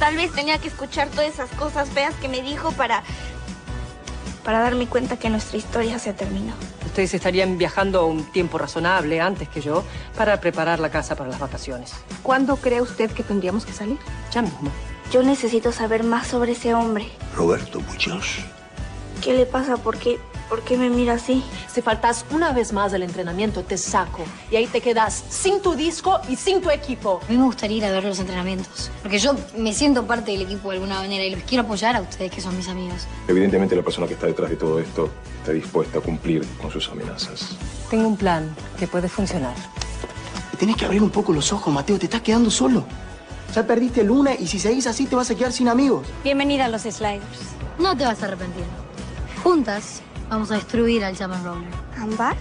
Tal vez tenía que escuchar todas esas cosas feas que me dijo para... para darme cuenta que nuestra historia se terminó. Ustedes estarían viajando un tiempo razonable antes que yo para preparar la casa para las vacaciones. ¿Cuándo cree usted que tendríamos que salir? Ya mismo. Yo necesito saber más sobre ese hombre. Roberto Muñoz. ¿Qué le pasa? ¿Por qué, ¿Por qué me mira así? Si faltas una vez más al entrenamiento, te saco. Y ahí te quedas sin tu disco y sin tu equipo. A mí me gustaría ir a ver los entrenamientos. Porque yo me siento parte del equipo de alguna manera y los quiero apoyar a ustedes, que son mis amigos. Evidentemente la persona que está detrás de todo esto está dispuesta a cumplir con sus amenazas. Tengo un plan que puede funcionar. Tenés que abrir un poco los ojos, Mateo. Te estás quedando solo. Ya perdiste el una y si seguís así te vas a quedar sin amigos. Bienvenida a los Sliders. No te vas a arrepentir. Juntas vamos a destruir al Chaman Roller. ¿Ambar?